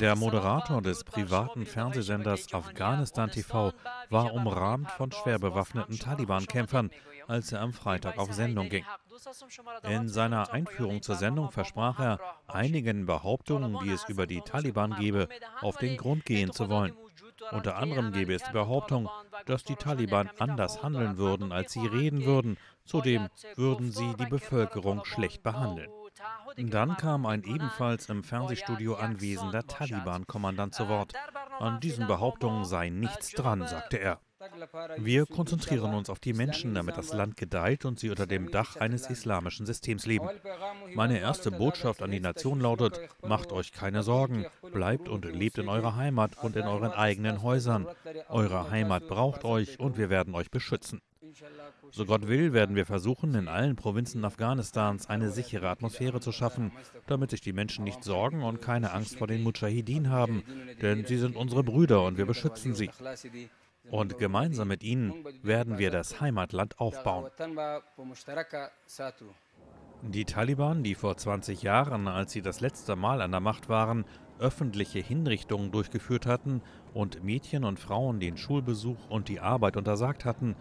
Der Moderator des privaten Fernsehsenders Afghanistan TV war umrahmt von schwer bewaffneten Taliban-Kämpfern, als er am Freitag auf Sendung ging. In seiner Einführung zur Sendung versprach er, einigen Behauptungen, die es über die Taliban gebe, auf den Grund gehen zu wollen. Unter anderem gäbe es die Behauptung, dass die Taliban anders handeln würden, als sie reden würden. Zudem würden sie die Bevölkerung schlecht behandeln. Dann kam ein ebenfalls im Fernsehstudio anwesender Taliban-Kommandant zu Wort. An diesen Behauptungen sei nichts dran, sagte er. Wir konzentrieren uns auf die Menschen, damit das Land gedeiht und sie unter dem Dach eines islamischen Systems leben. Meine erste Botschaft an die Nation lautet, macht euch keine Sorgen, bleibt und lebt in eurer Heimat und in euren eigenen Häusern. Eure Heimat braucht euch und wir werden euch beschützen. So Gott will, werden wir versuchen, in allen Provinzen Afghanistans eine sichere Atmosphäre zu schaffen, damit sich die Menschen nicht sorgen und keine Angst vor den Mujahideen haben, denn sie sind unsere Brüder und wir beschützen sie. Und gemeinsam mit ihnen werden wir das Heimatland aufbauen. Die Taliban, die vor 20 Jahren, als sie das letzte Mal an der Macht waren, öffentliche Hinrichtungen durchgeführt hatten und Mädchen und Frauen den Schulbesuch und die Arbeit untersagt hatten,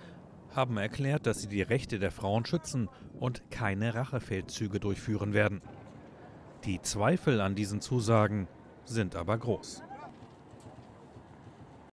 haben erklärt, dass sie die Rechte der Frauen schützen und keine Rachefeldzüge durchführen werden. Die Zweifel an diesen Zusagen sind aber groß.